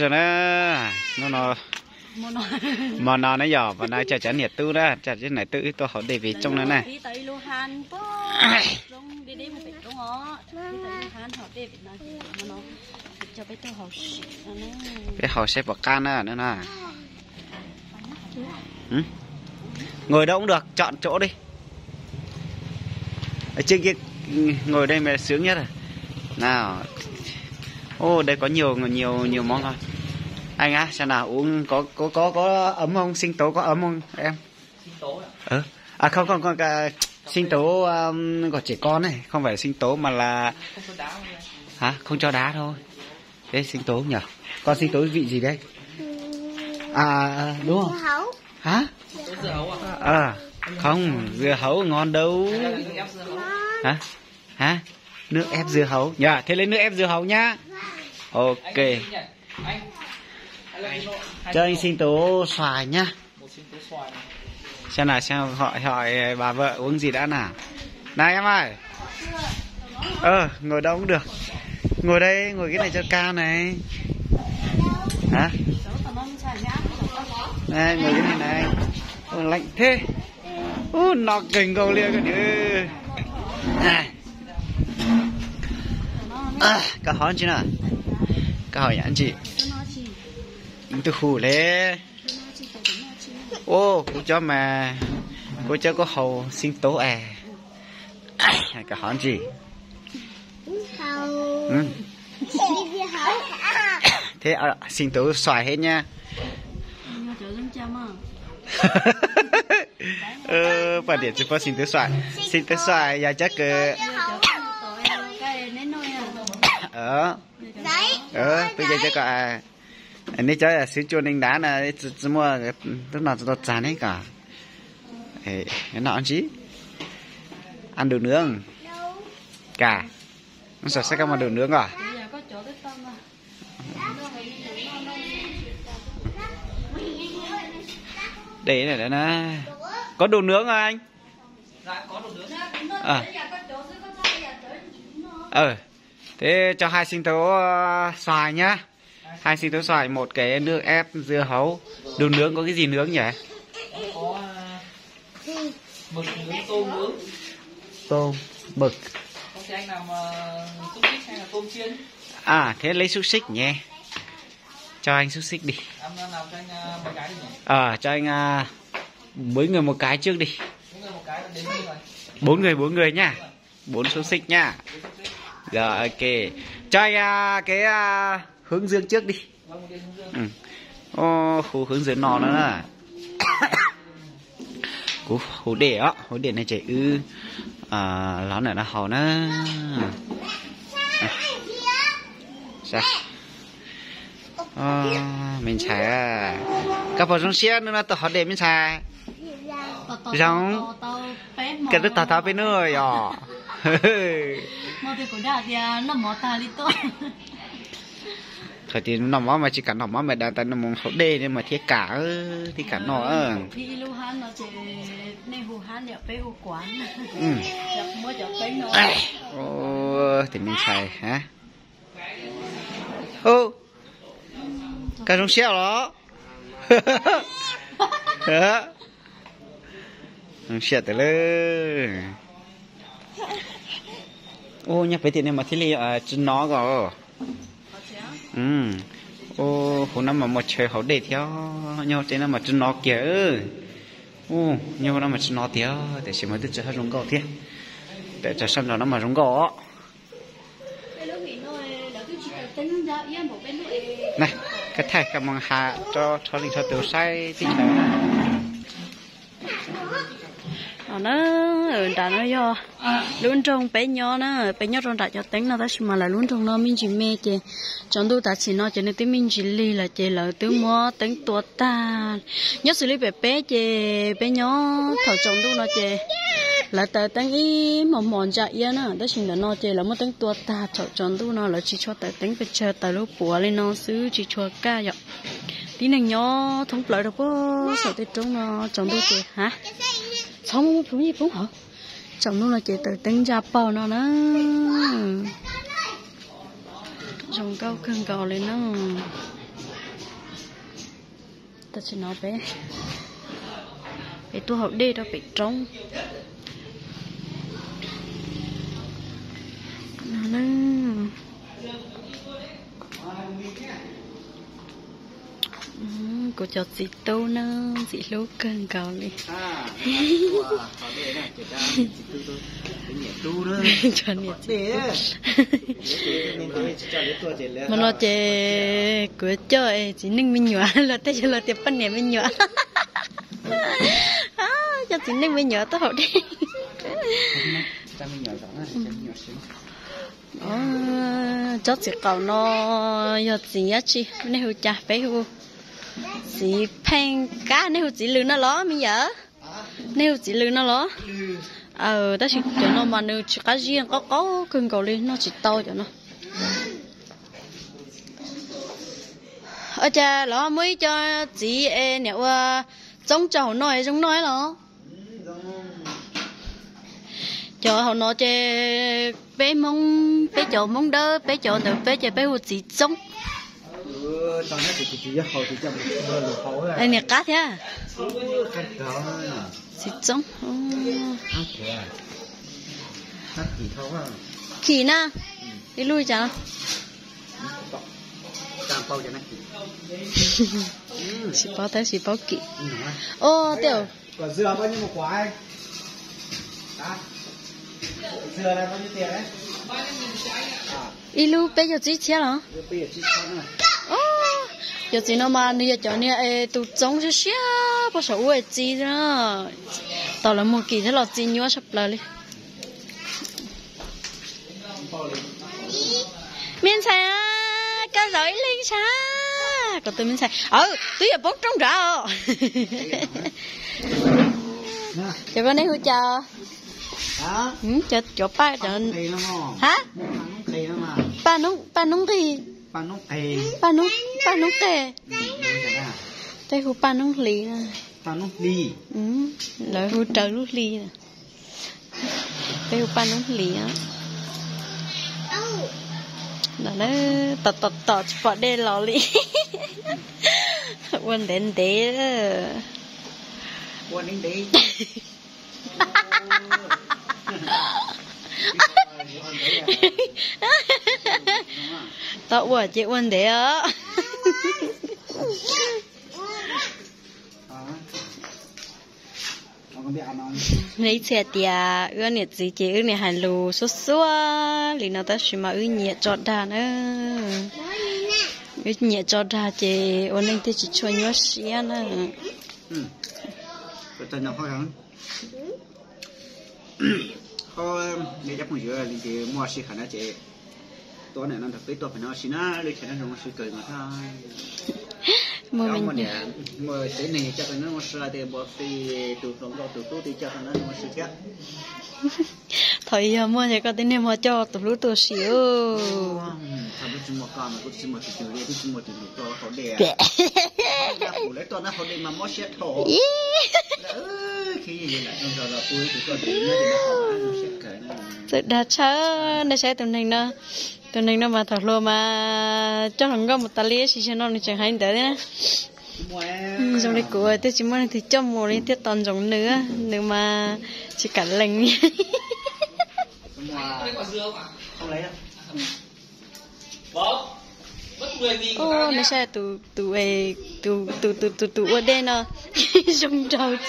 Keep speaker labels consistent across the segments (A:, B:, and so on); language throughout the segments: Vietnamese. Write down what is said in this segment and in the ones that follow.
A: rồi nó nó nó mà nó nó nhỏ và nó chả chả nhiệt tư đó. Chả chứ này tự tôi hỏi để vì trong nó này
B: họ
A: cái họ sẽ bỏ can nữa nữa nè Ừ. ngồi đâu cũng được chọn chỗ đi. Ở trên kia ngồi đây mà sướng nhất rồi nào ô đây có nhiều nhiều nhiều món ngon anh á xem nào uống có có có có ấm không? Sinh tố có ấm không em?
C: Sinh tố ạ
A: ừ. à không không không cả sinh tố um, của trẻ con này không phải sinh tố mà là
C: không cho đá không ạ
A: hả? Không cho đá thôi. Đấy sinh tố nhỉ con sinh tố vị gì đây à đúng không? Hả?
C: Tố dưa hấu ạ
A: à không dưa hấu ngon đâu. Hả? Hả nước ép dưa hấu. Dạ thế lấy nước ép dưa hấu nhá. Ok. Cho anh xin tố xoài nhá. Xem nào xem hỏi hỏi bà vợ uống gì đã nào. Này em ơi. Ờ ngồi đâu cũng được. Ngồi đây ngồi cái này cho cao này. Hả? Này ngồi cái này này. Ôi, lạnh thế. Ú, nó kình cầu liêu cái đứa. này à, cá hòn chứ nào? Cá hòn nhãn chị.
B: Nó chỉ
A: từ lẽ ô cô cho mà. Cô cho có hầu xin tố à. Cá hòn chị. Ừ. thế à, sinh tố xoài hết nha. Ờ bà điện cho con xin tố xoài. Xin tố xoài giờ chắc ờ ờ.
D: Đấy.
A: Ờ bây giờ chắc cả anh ấy cho là sứ chuột đánh đá là chỉ mua lúc nào tôi chán hết cả. Ê, nọ anh chí. Ăn đồ nướng.
D: Đâu?
A: Cả. Nó sợ sẽ không ăn đồ nướng à?
B: Bây giờ có chỗ tới tâm mà
A: để này đó nè. Có đồ nướng không anh?
C: Dạ có đồ nướng.
A: À ờ thế cho hai sinh tố ờ, xoài nhá. Hai sinh tố xoài một cái nước ép dưa hấu. Đồ nướng có cái gì nướng nhỉ?
C: Có à, mực nướng tôm nướng.
A: Tôm mực.
C: Không thì anh làm uh, xúc xích hay là tôm chiên?
A: À thế lấy xúc xích nhé. Cho anh xúc xích đi.
C: Em làm cho anh uh, mấy cái đi nhỉ?
A: Ờ cho anh à, mỗi người một cái trước đi.
C: Mỗi người một cái là đến như rồi.
A: Bốn người bốn người nhá. Bốn xúc xích nhá rồi ok cho anh à, cái à, hướng dương trước đi
C: vâng
A: ừ. ô khu hướng dương nọ nữa nè cú hú để á hú để này chạy ư à nó này nó hầu nữa sao à, mình xài à các bộ trong xe nữa là tôi họ để mình xài Giống cái đứa tao tao bên nữa à
B: mà thì cũng đã thì nó mỏ ta đi to
A: thời thì nó mà mà chỉ cả nó mà mà đã ta nó mong họ đê nên mà thiết cả ơ, thì cả nó ơ.
B: đi Luhan nó chỉ nên Wuhan để bé u quán. Nhập mua cho bé nó
A: ô thì mình xài hả? Ô cái trong xe đó. Hả? Trong xe tới lên ô, nhắc về tiền này mà thế li à chân nó rồi ừ. Ô, hôm nay mà một trời hậu để theo nhau thế nào mà chân nó kìa. Ô nhau năm mà chân nó theo để xem mới được chơi rung gò thế. Để cho xem nó nó mà rung gò. Này, cái thẻ cái mong hạ cho cho linh cho tiểu sai tí nữa
B: Ờ, Ờ, nó ừ, đã nó do luôn trong bé nhỏ nó, bé nhỏ trong đã cho tính nó ta xin mà là luôn trong nó mình chỉ mê chè trong tôi ta chỉ nó cho nên tiếng mình chỉ li là chè là tiếng mua tính tua ta. Nhớ xử lý bé bé chè bé nhỏ thầu trong tôi nó chè là tờ tính ý mà mòn dạ dạ chạy yên á đó xin là nó chè là một tính tua ta thầu trong tôi nó là chỉ cho tờ tính phải chờ tờ lúc bùa lên nó xứ, chỉ cho ca vậy tí này nhỏ thông lợi được có sợ tới trong nó trong tôi chè hả? Xong cũng gì cũng hả? Chồng nó là chị từ tính ra bao nó nó chồng câu khăn cầu lên nó ta chỉ nói bé bé tu học đi đâu bị trống. Nó nè của cho chị tu nó chị lô cần cầu đi, cho nhiệt mà nó chè của chơi chị nâng mình nhỏ là tay cho là tiệp phân nè mình nhỏ cho chị nâng mình nhỏ tao học đi chót chỉ cầu nó giọt gì á chị mình hiểu chả phải không chỉ phèn cá nếu hữu chỉ lư nó ló mình giờ nếu hữu chỉ lư nó ló. Ờ ta chỉ cho nó mà nếu chỉ cá riêng, có có cưng cầu lên, nó chỉ to cho nó. Ở cha, ló mới cho chị e nếu ờ, giống chầu nói giống nói nó cho họ nói chê bé mong bé chỗ mong đỡ bé chỗ nữa bé chơi bé hụt chỉ giống anh
A: này cát nhá
B: xịt giống khỉ na. Đi lui chả. Chỉ bao tay chỉ bao kỹ. Ô, tiểu.
A: Quả dưa bao nhiêu một quả anh dưa này bao nhiêu tiền đấy
B: ilu, bây giờ chỉ chia rồi
A: bây giờ chỉ chia
B: nữa giờ chỉ nó mà bây giờ chỗ này ê tụ giống chứ xía bao số uể chỉ đó tao là một kỳ thế là chỉ nhớ sắp lời đi miên xài á có giỏi lên xa còn tôi miên xài ừ tôi giờ bóng trong rõ
A: nè
B: cho con ấy hỗ trợ
A: đó
B: ừ cho cho ba cho
A: mò
B: hả ba núng ba núng thì
A: pan nóng thầy
B: ba núng ba núng kề
A: ừ đúng rồi đó
B: đây hú ba núng lì nè
A: pan nóng ly
B: ừ lợi hú trợ lúc lì nè hú ba núng lì á đó nó tọt tọt tọt bỏ đây lò lì quên đến đó
A: quan đến đấy
B: tao ủa chị quên thế á lấy xe tia ưa nhiệt gì chị ưa nhiệt hành lù xóa xóa lì nào ta chỉ mà ưa nhiệt chọt đà nữa ưa nhiệt chọt đà chị ôn lên thì chỉ cho nhớ xía nữa
A: Ừ. Tên nào thôi hả? Thôi, để chắc một giờ thì mua xí khả năng chị tối này nó tới tối phải nó xí nó lấy 钱 nó cười mà thôi.
B: mua mình
A: nè, mà cái này chắc là nó sẽ để bỏ phi từ trong đó từ thì chắc là nó sẽ
B: thôi giờ mua thì có tên em mua cho tụi lú tụi xíu
A: Thật là chúng mà con mà cũng chỉ mà từ từ đi chúng mà từ từ đó họ để. Lấy toàn nó họ để mà mất chết thổ. Khi gì lại trong đó là vui thì con tí nữa thì nó sẽ nó.
B: tụi đã chớ nó sẽ tụi mình nó tụi mình nó mà thật luôn mà. Cho thằng có một tali lia xí cho nó thì chẳng hay đấy nè. Trong đây của tôi chỉ muốn thì cho một đi tiếp toàn giống nữa. Nữa mà chỉ cả
C: của
B: ô nó sẽ tụ tụ ấy tụ tụ tụ tụ tụ ở đây nó dùng
A: thì nó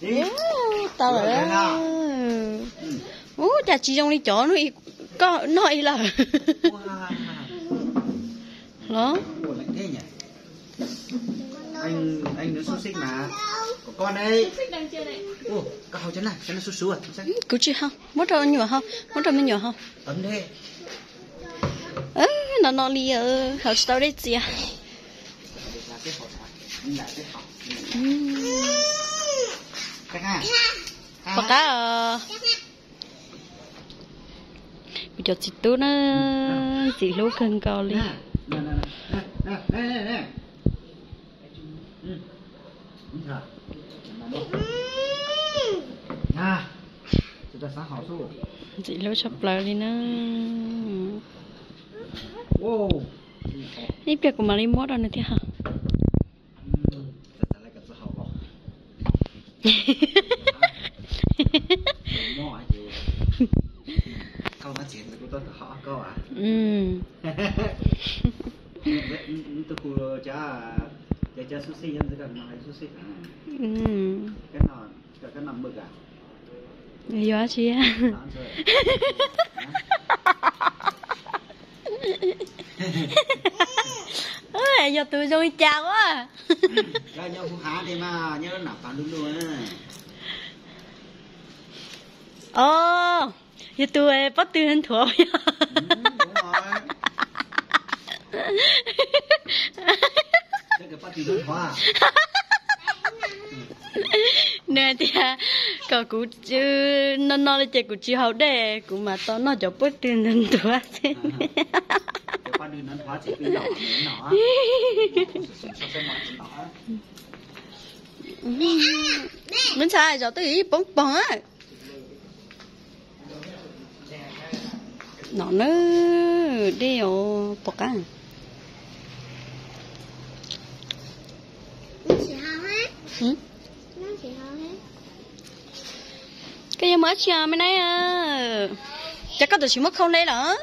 A: đi
B: tao
A: rồi. Ừ.
B: ú chả chỉ trong đi chó nó có nói là đó
A: Ủa lạnh thế nhỉ? Anh anh nó xúc xích mà. Con đây Ủa, cái hầu chân này chân nó xúc xúc à? Sao?
B: cứ chứ không mất rồi nhỏ không mất rồi mình nhỏ không
A: ấm thế.
B: Ơ nó nó đi ở hậu sau đấy gì à
A: Để là cái hầu anh lại cái hầu
B: Ừm.
A: cách ha
B: Bác cá ờ bây giờ chị tú nó chị lú
A: Ừ. Sáng hảo số.
B: chị lú sắp lời đi nó.
A: Ô
B: ít việc của mà đi mua rồi nữa thì hả
A: thật là cái sự hậu bỏ mò chịu câu nói chuyện của tôi họ câu à
B: ừ
A: tôi khu cha cha cha sushi dân nói sushi
B: ừ.
A: Cái nào cái nằm mực à?
B: Yo chị.
A: Chơi.
B: ơi giờ tôi chào quá
A: cái nhau phụ há thì mà nhớ nó nạp phản đúng á
B: ồ giờ tụi bắt tư hình thua
A: Ừ, đúng rồi. Cái cái bắt thì đúng hóa
B: nè thì cậu cũng chứ nó nó là chị cũng chỉ học để cũng mà tao nó cho bắt tư hình thua
A: cái bắt đi nó hóa chỉ cái nhỏ nó
B: mình sai cho tôi bóng bóng á. Nó nó đi ở bọc á.
D: 你
B: cái gì mới chưa mới nấy à chắc có tụi chị mất không đây nữa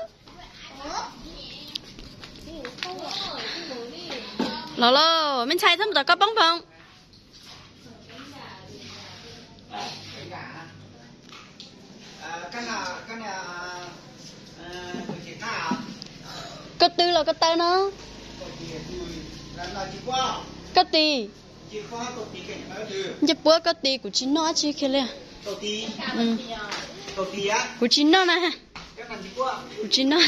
B: lò lô mình chạy thăm tụi có bóng không?
A: Cái
B: tư là cái tơ nó cái tì
A: tí cái
B: giờ bữa có tì của chị nó chỉ kia liền
A: tí.
B: Ừ.
A: Tí
B: của chị nó nè
A: cái
B: của chị nó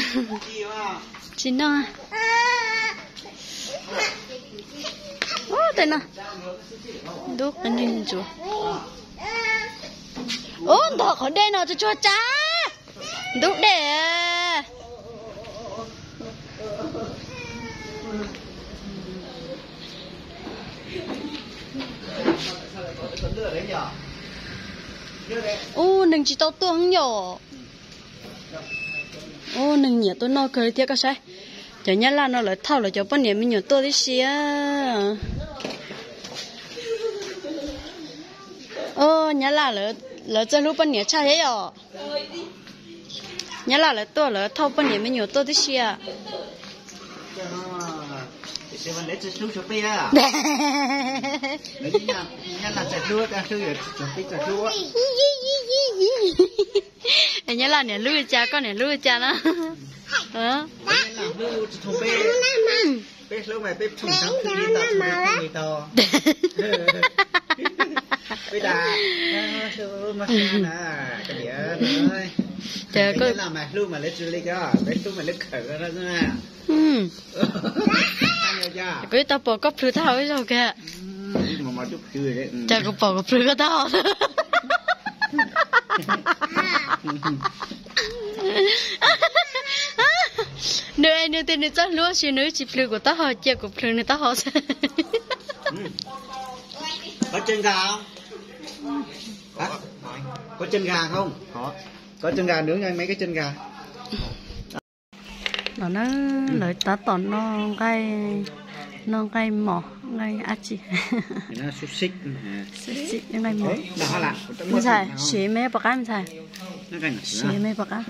B: chị nó ô tên nó đúc anh đi chú. Ô đỏ khỏi đây nó cho cho cha? Đúc để
A: lửa đấy nhở? Đấy.
B: Ô đừng chỉ tao tương nhỏ ô đừng nhỉ tôi nói cười tiếc cái sai cho nhá là nó lại thao lại cho bao nhiêu mình nhỏ tôi đi xía. Ô nhá là lỡ lỡ cho lúc bao nhiêu cha thế rồi nhá là lỡ tôi lỡ thao bao nhiêu mình nhỏ tôi đi xía
A: để mà lấy cho cho bia lấy nha nha là chạy lúa ra sư rồi chuẩn bị chạy lúa
B: nhá là nè lưỡi cha con nè lưỡi cha nó ờ.
A: Lấy lúa thùng bê bê lúa mày bê thùng trắng thì tao thùng thì tao đà. Sư mà xem nè cái đĩa ơi. Cái
B: có-
A: làm mày lúa mà lấy chữ lấy cái bê lúa mà lấy khởi ra nè
B: ừ
A: chưa
B: cái tao bỏ cốc thứ thao ấy rồi kìa.
A: Đấy.
B: Cha có bỏ thứ cái tao. Nếu ai nếu tên chắc lúa chỉ nếu chỉ phơi của tao họ chia của phơi người tao họ
A: có chân gà không? Hả? có chân gà không? Có. Có chân gà nướng ngay mấy cái chân gà?
B: Nó nó lời ta tòn nó cái nó cái mỏ cái á chị.
A: Nó xúc xích
B: chị cái mỏ.
A: Đó là
B: mình xài xí mấy bạc mình xài.
A: Nó cái
B: xí mấy bạc á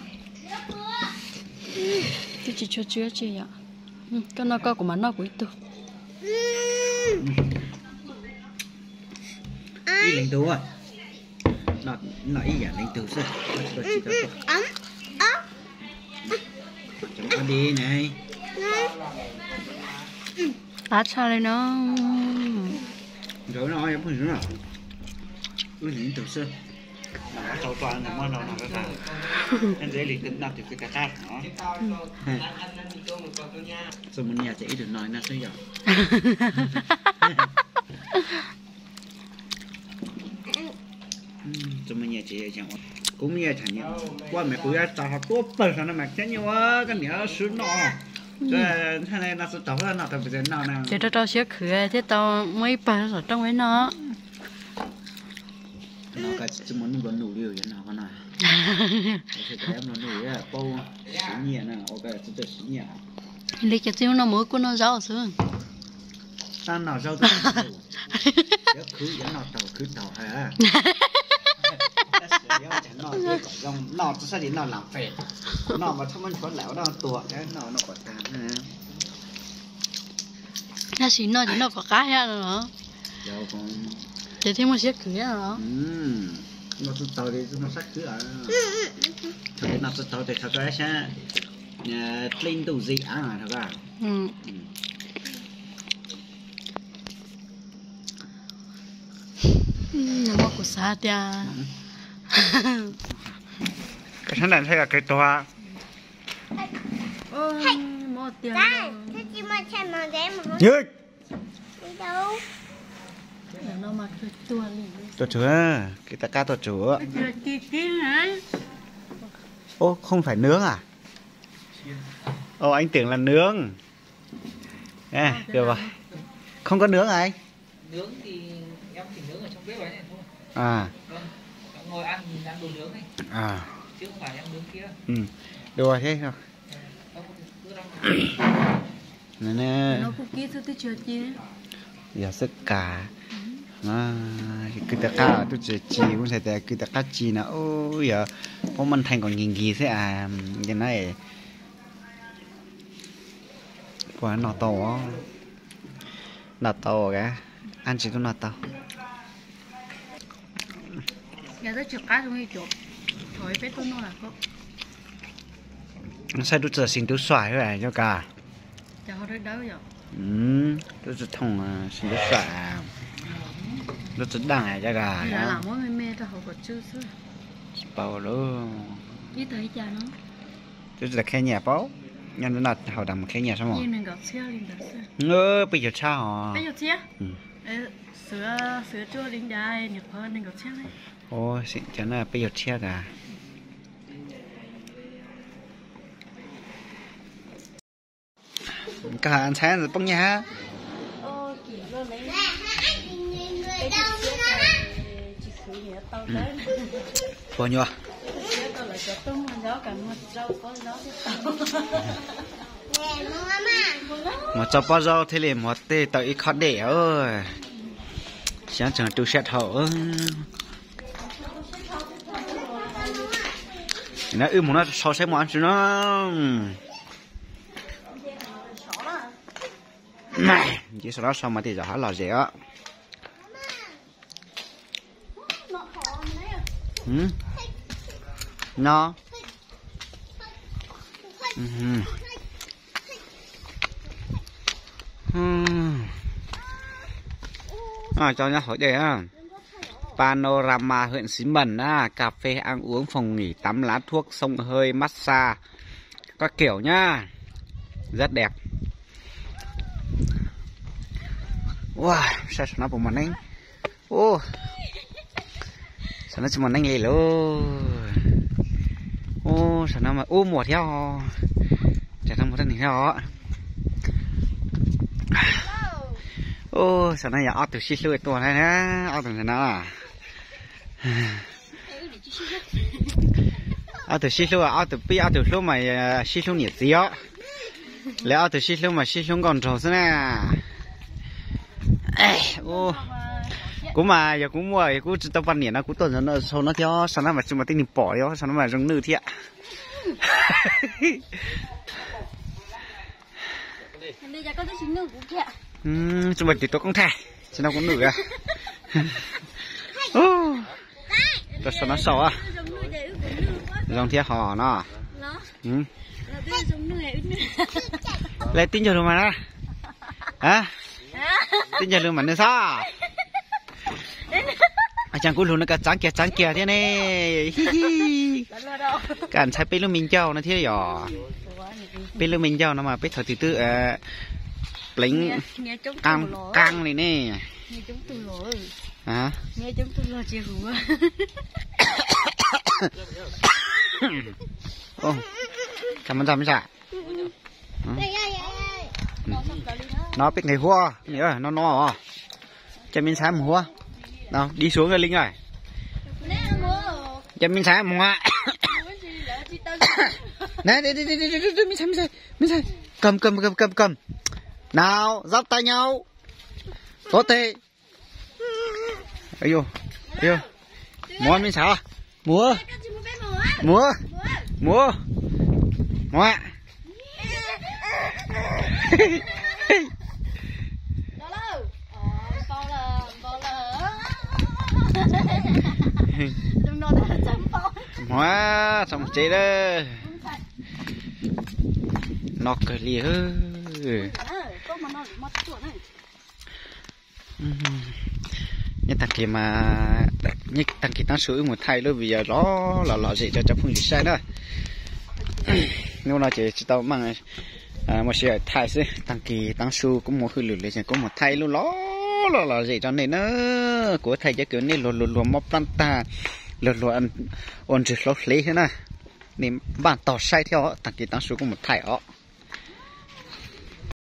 B: tôi chỉ cho chưa chị ạ. Cái nó có của mà nó của ít tôi
A: đi lính tú à? Nó nó ý giả lính tú sao?
D: Ấm ấm.
A: Chẳng có đi này
B: lá cha lên nó
A: rồi nó em không nữa ui lính tú sao nó tàu toàn là món nó nó cái thằng anh dễ lính tú nào thì cái cát nó rồi mình nhà sẽ ít được nói nó sẽ giỏi cho mình nhà chị chẳng cũng nhà chẳng nhiều qua mẹ cũng tao học tốt nó mặc thế nhiều quá cái nhớ sướng nọ thế
B: cho tao xíu thế tao mấy bà ở trong ấy nó.
A: Nó cái chỉ muốn nó nụ liều vậy nào con này? Thì cái em nó nụ á bao sướng nhẹ nè ok chỉ được sướng nhẹ.
B: Lấy cái tiêu nó mới của nó rau xuống
A: ta nào rau nhớ cứ dẫn nào tàu cứ tàu hả nọ tôi sẽ đi nọ làm phèn nọ mà thằng mình có lẻo đó tuột cái nọ nó có nè
B: nó chỉ nó chỉ nó có cá hết rồi đó.
A: Giờ còn
B: chỉ thêm một chiếc cửa rồi
A: ừm nó tôi tàu đi nó sắc ở thôi nó tôi tàu thì thật ra sẽ linh đủ gì ăn à thật ra.
B: Ừ. Nó mà của sao tia
A: cái thằng này thấy là cái toa nhớ.
D: Đi đâu?
B: Nó mặc cái
A: ta
B: chi chi hả?
A: Ô không phải nướng à? Ô anh tưởng là nướng. À được rồi. Không có nướng à anh?
C: Nướng thì em chỉ nướng ở trong bếp ấy này thôi.
A: À.
C: Vâng ngồi ăn nhìn ăn đồ nướng này
A: à
C: chứ không phải em nướng kia.
A: Ừ. Được rồi thế rồi
C: không
A: nè nè.
B: Nó cũng kia thôi tôi chưa chi
A: giờ sức cả. À cái ta cá tôi chỉ chỉ cũng sẽ cái ta cá chỉ nó ô giờ có mình thành còn nhìn gì thế à. Cái này. Quả nó to á nó to cả ăn chỉ có nó to.
B: Giờ tôi chụp cá trong cái chỗ thôi bé tôi nó là có
A: sai tôi chỉ xin tôi xoài thôi cho cả?
B: Cho họ đấy đâu rồi
A: ừ tôi chỉ thông à xin tôi xoài. Tôi chỉ đằng cho cả
B: là làm món mê mê học có chưa xưa.
A: Bao luôn
B: biết thấy cha nó.
A: Tôi là khe nhà bao nhân nó là hậu đằng khe nhà sao mà
B: mình gặp xe xe
A: bây giờ sao
B: bây giờ xe
A: Ừ.
B: Ê, sữa sữa chua đến đây nhập hơn nên gặp xe này
A: ôi xin nó bây giờ chia cả cả ăn sáng rồi bông nha
B: ô kỳ luôn đấy
D: nè hai chị nhìn người đâu nữa
B: chỉ khử nhẹ tao tới
A: bao nhiêu
B: Nhớ tao lại cho tôm mà gió cả một rau có gió thì tao
D: nè mama
A: mà cho bao giờ thế liền một tê tao ít khó để ơi. Sáng chẳng tôi sẽ thở nó ư muốn nó so sánh món chứ nó chỉ sau đó xong mà thì giờ hả? Lò gì á ừ. Nó. Ừ. Ừ. À cho nhá hỏi đề á. Panorama huyện Xín Mần á, cà phê ăn uống phòng nghỉ tắm lá thuốc sông hơi massage. Các kiểu nhá. Rất đẹp wow sao nó bụng oh sana cuma sao nó oh sana anh lì lô sao nó mà ô, mùa theo à? chả thằng một thằng theo ô, sao nó giờ sih xí lùi này nè ở từ nó à? Ở từ xí lùi ở từ bi ở từ lúc mà xí lùi nhiệt gì á. Lấy ở sih xí lùi mà xí lùi còn trâu thế nè. Cũng mà giờ cũng mua cũng chỉ tao văn niệm nó cũng tuần nó sau nó theo sau nó mà chúng mà tính bỏ theo sau nó mà rong nữ thiệt
B: giờ
A: Ừm, chúng mà chỉ tôi cũng thay chứ nó cũng nữ à. Tôi sao nó sầu à?
B: Giống
A: rong thiệt họ nó. Ừ
B: giờ giống
A: lấy tin cho luôn mà đó. Hả tin cho luôn mà nữa sao à chẳng cũng luôn nó cả trắng kia trắng kia thế này hi hi
B: là lo đâu
A: cảm thấy bên lúc mình châu nó thế nhỏ bên lúc mình châu nó mà biết thời từ từ ờ lính
B: nghe nghe chống tu
A: căng
B: lỗ
A: căng này nè
B: nghe chống tu lỗ
A: hả
B: nghe chống tu lỗ chia rủ
A: ô cảm ơn cảm ơn
D: đây đây đây
A: nó biết ngày hoa nhớ à? nó no à? Cho mình sáng hoa nào đi xuống rồi linh ơi. Cho mình sáng hoa
B: muốn
A: nè đi đi đi đi đi đi mình sáng mình sáng mình sáng cầm cầm cầm cầm cầm. Nào giáp tay nhau. Có thể ấy vô ấy vô sáng, mình sao múa. Múa. Mua mua xong chế đó. Nó cười hơ nhất thằng kia mà nhất thằng kia tăng sưởi một thay luôn bây giờ đó là lọ gì cho cháu phương gì sai đó. Nếu nó chỉ chỉ tao mang à, một sự thay chứ thằng kia tăng sưởi cũng một hơi lửa lên cũng một thay luôn đó là là gì cho nên nó của thầy cho kiểu này luôn luôn luôn móc planta luôn luôn ăn, ôn chỉ lót lấy thế này nên bạn tỏ sai theo, tặng kia tăng số của một thầy ọ